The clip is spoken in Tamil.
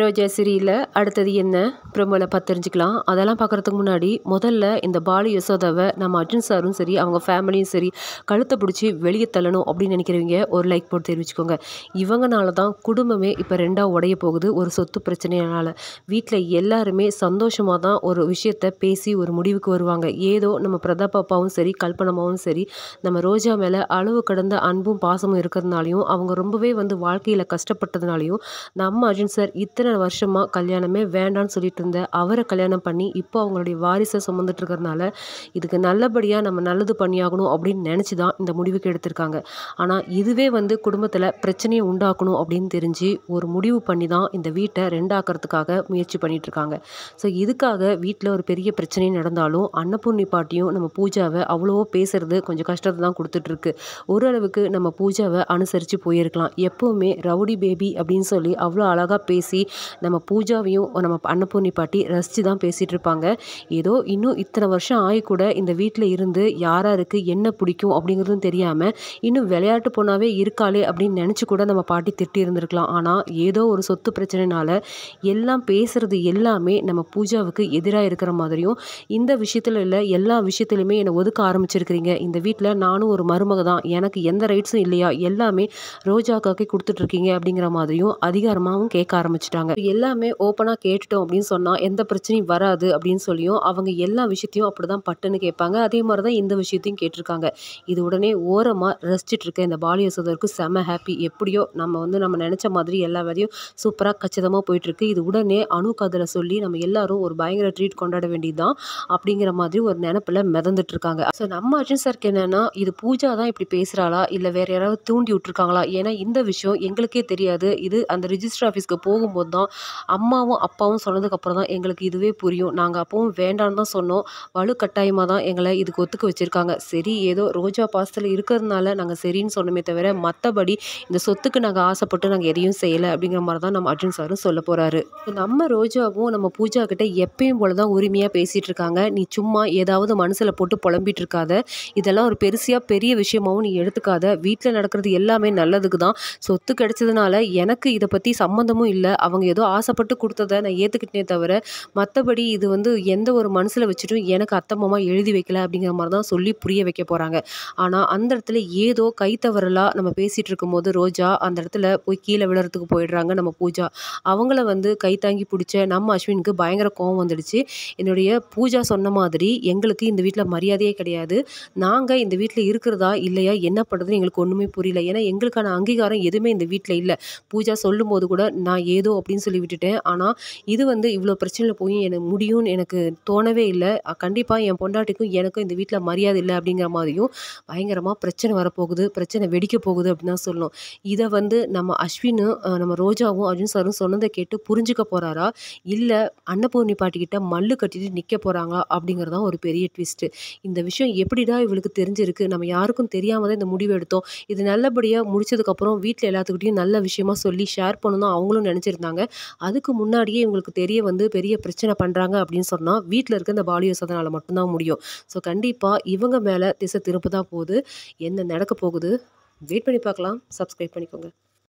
ரோஜா சிறியில் அடுத்தது என்ன? ப்ரோமோவில் பார்த்து தெரிஞ்சுக்கலாம். அதெல்லாம் பார்க்குறதுக்கு முன்னாடி முதல்ல இந்த பாலு யசோதாவை நம்ம அர்ஜுன் சாரும் சரி அவங்க ஃபேமிலியும் சரி கழுத்தை பிடிச்சி வெளியே தள்ளணும் அப்படின்னு நினைக்கிறவங்க ஒரு லைக் போட்டு தெரிவிச்சுக்கோங்க. இவங்கனால தான் குடும்பமே இப்போ ரெண்டாக உடைய போகுது ஒரு சொத்து பிரச்சனையினால் வீட்டில் எல்லாருமே சந்தோஷமாக தான் ஒரு விஷயத்த பேசி ஒரு முடிவுக்கு வருவாங்க. ஏதோ நம்ம பிரதாப் அப்பாவும் சரி கல்பனமாவும் சரி நம்ம ரோஜா மேலே அளவு கடந்த அன்பும் பாசமும் இருக்கிறதுனாலையும் அவங்க ரொம்பவே வந்து வாழ்க்கையில் கஷ்டப்பட்டதுனாலையும் நம்ம அர்ஜுன் சார் இத்தனை வருஷமாக கல்யாணமே வேண்டான்னு சொல்லிட்டு இருந்த அவரை கல்யாணம் பண்ணி இப்போ அவங்களுடைய வாரிசை சுமந்துட்டு இருக்கிறதுனால இதுக்கு நல்லபடியாக நம்ம நல்லது பண்ணியாகணும் அப்படின்னு நினச்சி தான் இந்த முடிவுக்கு எடுத்திருக்காங்க. ஆனால் இதுவே வந்து குடும்பத்தில் பிரச்சனையை உண்டாக்கணும் அப்படின்னு தெரிஞ்சு ஒரு முடிவு பண்ணி தான் இந்த வீட்டை ரெண்டாக்கிறதுக்காக முயற்சி பண்ணிட்டு இருக்காங்க. ஸோ இதுக்காக வீட்டில் ஒரு பெரிய பிரச்சனை நடந்தாலும் அன்னபூர்ணி பாட்டியும் நம்ம பூஜாவை அவ்வளவோ பேசுறது கொஞ்சம் கஷ்டத்தை தான் கொடுத்துட்ருக்கு ஓரளவுக்கு நம்ம பூஜாவை அனுசரித்து போயிருக்கலாம். எப்போவுமே ரவுடி பேபி அப்படின்னு சொல்லி அவ்வளோ அழகாக பேசி நம்ம பூஜாவையும் நம்ம அன்னபூர்ணி பாட்டி ரசித்து தான் பேசிகிட்டு இருப்பாங்க ஏதோ இன்னும் இத்தனை வருஷம் ஆகி கூட இந்த வீட்டில் இருந்து யாராருக்கு என்ன பிடிக்கும் அப்படிங்கிறதும் தெரியாமல் இன்னும் விளையாட்டு போனாவே இருக்காளே அப்படின்னு நினச்சி கூட நம்ம பாட்டி திட்டி இருந்திருக்கலாம். ஆனால் ஏதோ ஒரு சொத்து பிரச்சனைனால எல்லாம் பேசுகிறது எல்லாமே நம்ம பூஜாவுக்கு எதிராக இருக்கிற மாதிரியும் இந்த விஷயத்தில் இல்லை எல்லா விஷயத்துலையுமே என்னை ஒதுக்க ஆரம்பிச்சிருக்கிறீங்க. இந்த வீட்டில் நானும் ஒரு மருமக தான். எனக்கு எந்த ரைட்ஸும் இல்லையா? எல்லாமே ரோஜாக்காக்கே கொடுத்துட்ருக்கீங்க அப்படிங்கிற மாதிரியும் அதிகாரமாகவும் கேட்க ஆரம்பிச்சிட்டாங்க. எல்லாமே ஓப்பனாக கேட்டுட்டோம் அப்படின்னு சொன்னால் எந்த பிரச்சனையும் வராது அப்படின்னு சொல்லியும் அவங்க எல்லா விஷயத்தையும் அப்படி தான் பட்டுன்னு கேட்பாங்க. அதே மாதிரி தான் இந்த விஷயத்தையும் கேட்டிருக்காங்க. இது உடனே ஓரமாக ரசிச்சுட்டு இருக்க இந்த பாலிய சோதருக்கு செம ஹாப்பி எப்படியோ நம்ம வந்து நம்ம நினச்ச மாதிரி எல்லா வேலையும் சூப்பராக கச்சிதமாக போயிட்டுருக்கு இது உடனே அணு கதில் சொல்லி நம்ம எல்லாரும் ஒரு பயங்கர ட்ரீட் கொண்டாட வேண்டியது தான் அப்படிங்கிற மாதிரி ஒரு நினப்பில் மிதந்துட்டு இருக்காங்க. ஸோ நம்ம அர்ஜுன் சார்க்கு என்னென்னா இது பூஜா தான் இப்படி பேசுகிறாளா இல்லை வேறு யாராவது தூண்டி விட்டுருக்காங்களா? ஏன்னா இந்த விஷயம் எங்களுக்கே தெரியாது. இது அந்த ரிஜிஸ்டர் ஆஃபீஸ்க்கு போகும்போது தான். அம்மாவும் அப்பாவும் சொன்னதுக்கப்புறம் தான் எங்களுக்கு இதுவே புரியும். நாங்கள் அப்பவும் வேண்டான்னு தான் சொன்னோம். வலு கட்டாயமாக தான் எங்களை இதுக்கு ஒத்துக்க வச்சுருக்காங்க. சரி ஏதோ ரோஜா பாசத்தில் இருக்கிறதுனால நாங்கள் சரின்னு சொன்னோமே தவிர மற்றபடி இந்த சொத்துக்கு நாங்கள் ஆசைப்பட்டு நாங்கள் எதையும் செய்யலை அப்படிங்கிற மாதிரி தான் நம்ம அர்ஜுன் சாரும் சொல்ல போகிறாரு நம்ம ரோஜாவும் நம்ம பூஜா கிட்ட எப்பயும் போல தான் உரிமையாக பேசிகிட்டு இருக்காங்க. நீ சும்மா ஏதாவது மனசில் போட்டு புலம்பிட்டு இருக்காத. இதெல்லாம் ஒரு பெருசியாக பெரிய விஷயமாகவும் நீ எடுத்துக்காத. வீட்டில் நடக்கிறது எல்லாமே நல்லதுக்கு தான். சொத்து கிடைச்சதுனால எனக்கு இதை பற்றி சம்மந்தமும் இல்லை. அவங்க அவங்க ஏதோ ஆசைப்பட்டு கொடுத்ததை நான் ஏற்றுக்கிட்டேனே தவிர மற்றபடி இது வந்து எந்த ஒரு மனசில் வச்சுட்டும் எனக்கு அத்தமமாக எழுதி வைக்கல அப்படிங்கிற மாதிரி தான் சொல்லி புரிய வைக்க போகிறாங்க ஆனால் அந்த இடத்துல ஏதோ கை தவறலாக நம்ம பேசிகிட்டு இருக்கும்போது ரோஜா அந்த இடத்துல போய் கீழே விழுறதுக்கு போயிடுறாங்க நம்ம பூஜா. அவங்கள வந்து கை தாங்கி பிடிச்ச நம்ம அஸ்வினுக்கு பயங்கர கோவம் வந்துடுச்சு. என்னுடைய பூஜா சொன்ன மாதிரி எங்களுக்கு இந்த வீட்டில் மரியாதையே கிடையாது. நாங்கள் இந்த வீட்டில் இருக்கிறதா இல்லையா என்ன பண்ணுறதுன்னு எங்களுக்கு ஒன்றுமே புரியல. ஏன்னா எங்களுக்கான அங்கீகாரம் எதுவுமே இந்த வீட்டில் இல்லை. பூஜா சொல்லும்போது கூட நான் ஏதோ அப்படின்னு சொல்லி விட்டுட்டேன். ஆனால் இது வந்து இவ்வளோ பிரச்சனையில் போய் எனக்கு முடியும்னு எனக்கு தோணவே இல்லை. கண்டிப்பாக என் பொண்டாட்டிக்கும் எனக்கும் இந்த வீட்டில் மரியாதை இல்லை அப்படிங்கிற மாதிரியும் பயங்கரமாக பிரச்சனை வரப்போகுது. பிரச்சனை வெடிக்க போகுது அப்படின்னு தான் சொல்லணும். இதை வந்து நம்ம அஸ்வினும் நம்ம ரோஜாவும் அர்ஜுன் சாரும் சொன்னதை கேட்டு புரிஞ்சுக்க போகிறாரா இல்லை அன்னபூர்ணி பாட்டிக்கிட்ட மல்லு கட்டிட்டு நிற்க போகிறாங்களா அப்படிங்கிறதான் ஒரு பெரிய ட்விஸ்ட்டு இந்த விஷயம் எப்படிடா இவளுக்கு தெரிஞ்சிருக்கு? நம்ம யாருக்கும் தெரியாமல் தான் இந்த முடிவு எடுத்தோம். இது நல்லபடியாக முடிச்சதுக்கப்புறம் வீட்டில் எல்லாத்துக்கிட்டையும் நல்ல விஷயமா சொல்லி ஷேர் பண்ணணும் அவங்களும் நினச்சிருந்தாங்க. அதுக்கு முன்னாடியே இவங்களுக்கு தெரிய வந்து பெரிய பிரச்சனை பண்ணுறாங்க அப்படின்னு சொன்னால் வீட்டில் இருக்க இந்த பாலியோ சதனால் மட்டும்தான் முடியும். ஸோ கண்டிப்பாக இவங்க மேலே திசை திருப்பு தான் போகுது. என்ன நடக்க போகுது? வெயிட் பண்ணி பார்க்கலாம். சப்ஸ்கிரைப் பண்ணிக்கோங்க.